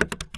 you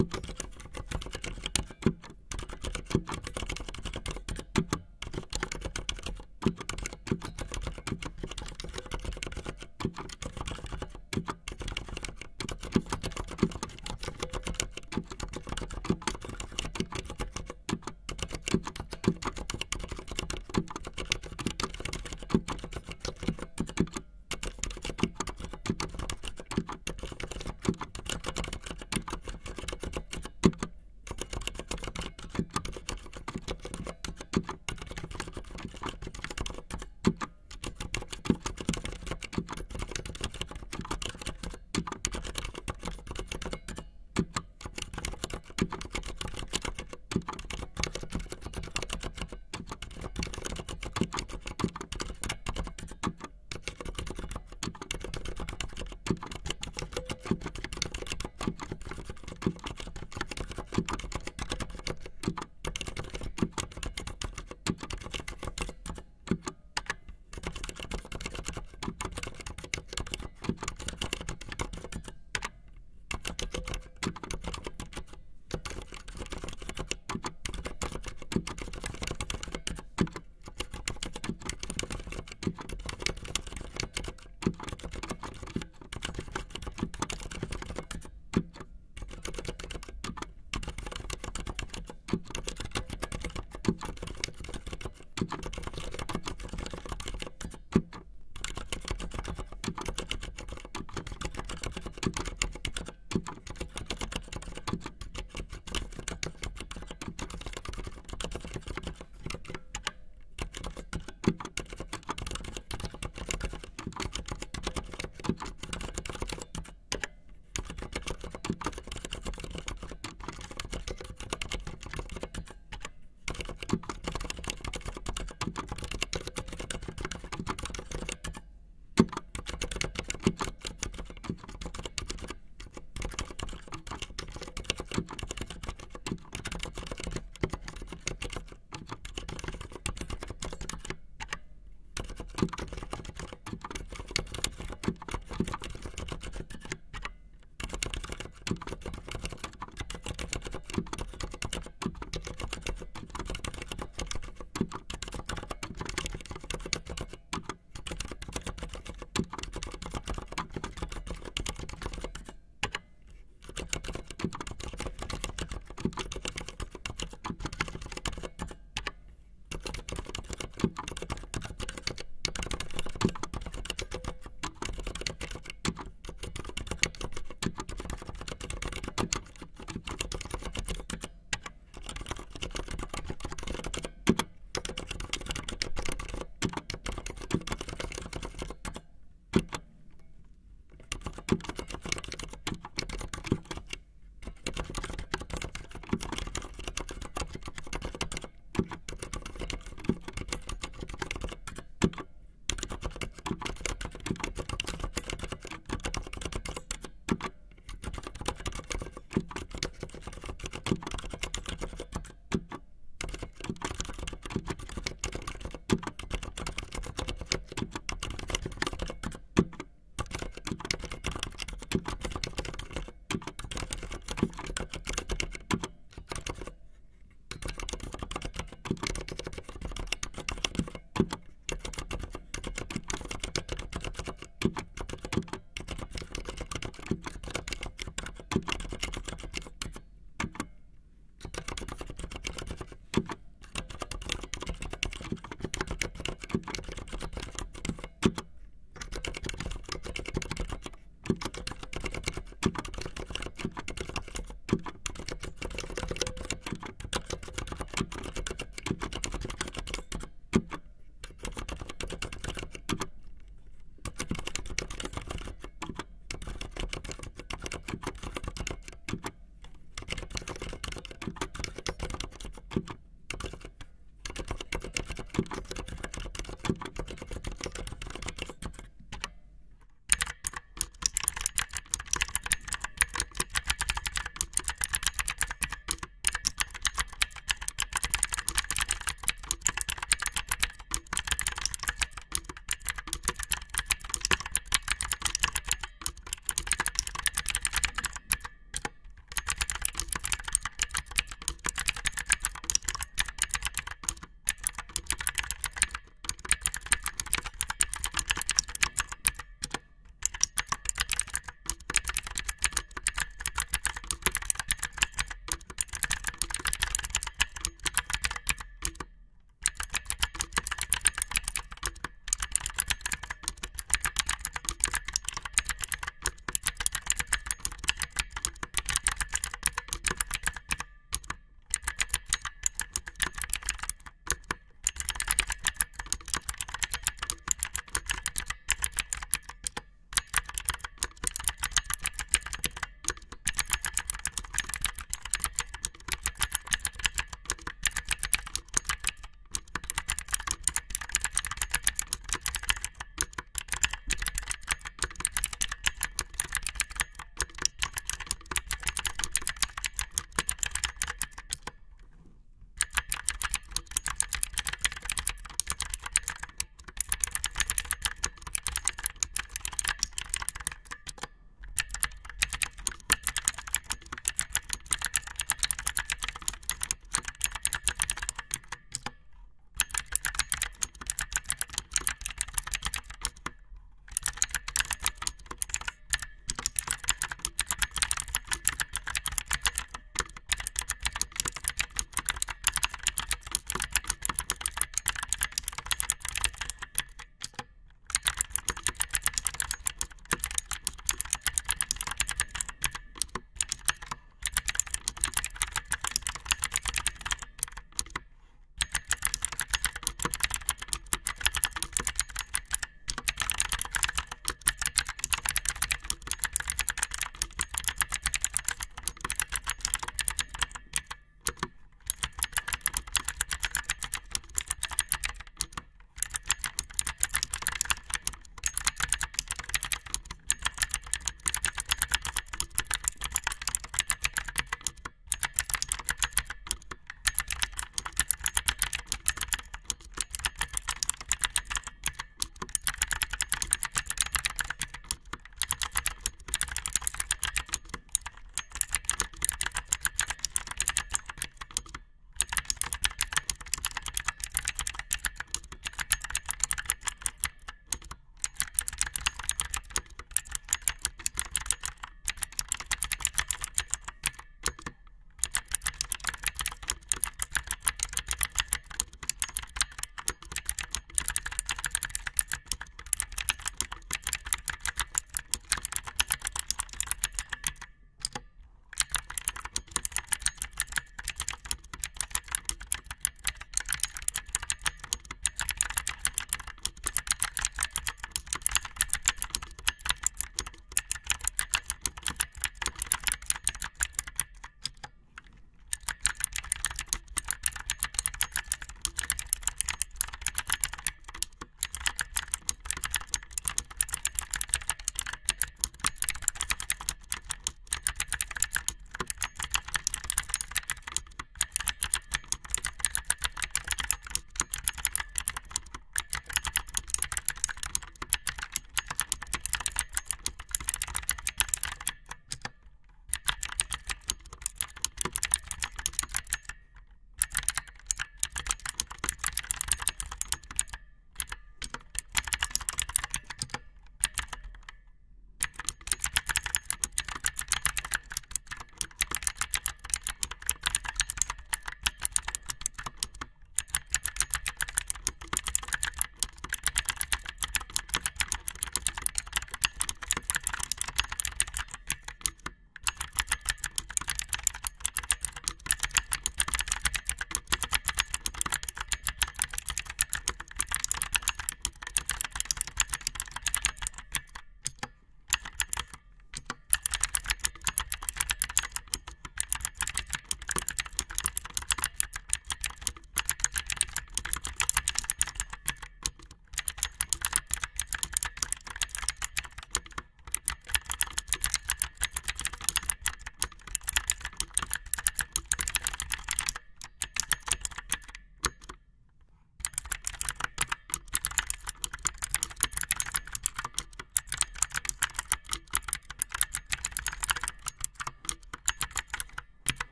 you